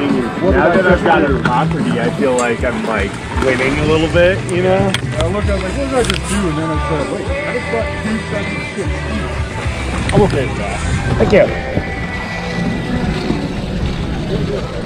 now that I've got a property, I feel like I'm like winning a little bit, you know? I look, I'm like, what did I just do? And then I said, wait, I just bought two sets of. I'm okay with that. Thank you.